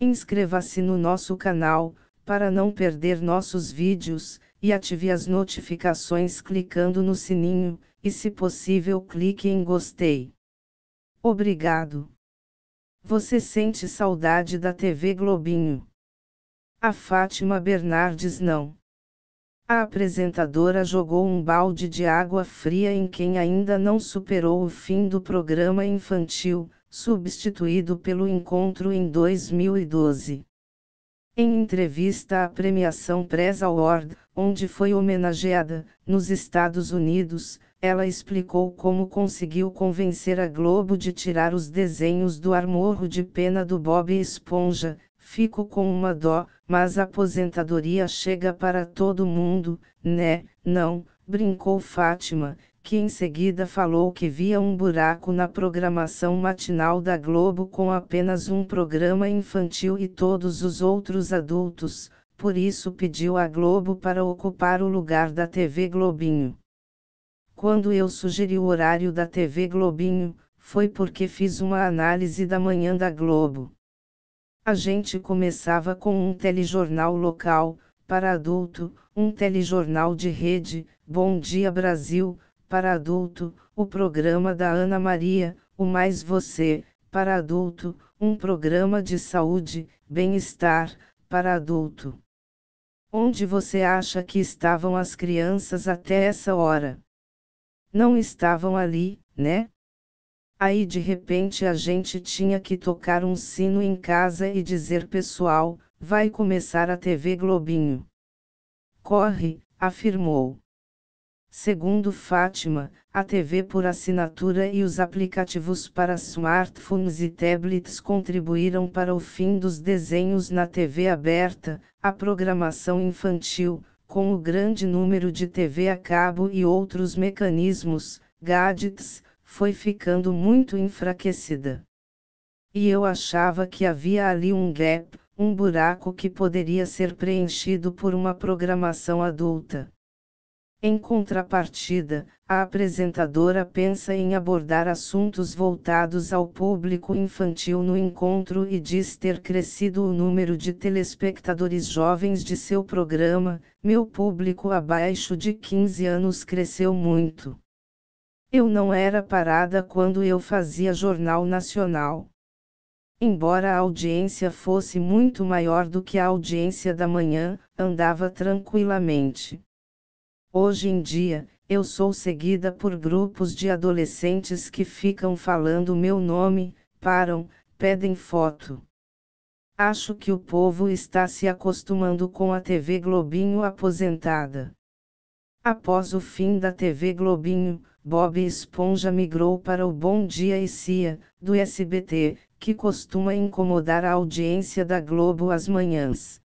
Inscreva-se no nosso canal, para não perder nossos vídeos, e ative as notificações clicando no sininho, e se possível clique em gostei. Obrigado. Você sente saudade da TV Globinho? A Fátima Bernardes não. A apresentadora jogou um balde de água fria em quem ainda não superou o fim do programa infantil, substituído pelo encontro em 2012. Em entrevista à premiação Press Award, onde foi homenageada, nos Estados Unidos, ela explicou como conseguiu convencer a Globo de tirar os desenhos do armorro de pena do Bob Esponja. Fico com uma dó, mas a aposentadoria chega para todo mundo, né? Não, brincou Fátima, que em seguida falou que via um buraco na programação matinal da Globo com apenas um programa infantil e todos os outros adultos, por isso pediu à Globo para ocupar o lugar da TV Globinho. Quando eu sugeri o horário da TV Globinho, foi porque fiz uma análise da manhã da Globo. A gente começava com um telejornal local, para adulto, um telejornal de rede, Bom Dia Brasil, para adulto, o programa da Ana Maria, o Mais Você, para adulto, um programa de saúde, bem-estar, para adulto. Onde você acha que estavam as crianças até essa hora? Não estavam ali, né? Aí de repente a gente tinha que tocar um sino em casa e dizer pessoal, vai começar a TV Globinho. Corre, afirmou. Segundo Fátima, a TV por assinatura e os aplicativos para smartphones e tablets contribuíram para o fim dos desenhos na TV aberta, a programação infantil, com o grande número de TV a cabo e outros mecanismos, gadgets, foi ficando muito enfraquecida. E eu achava que havia ali um gap, um buraco que poderia ser preenchido por uma programação adulta. Em contrapartida, a apresentadora pensa em abordar assuntos voltados ao público infantil no encontro e diz ter crescido o número de telespectadores jovens de seu programa. Meu público abaixo de 15 anos cresceu muito. Eu não era parada quando eu fazia jornal nacional. Embora a audiência fosse muito maior do que a audiência da manhã, andava tranquilamente. Hoje em dia, eu sou seguida por grupos de adolescentes que ficam falando meu nome, param, pedem foto. Acho que o povo está se acostumando com a TV Globinho aposentada. Após o fim da TV Globinho, Bob Esponja migrou para o Bom Dia e Cia, do SBT, que costuma incomodar a audiência da Globo às manhãs.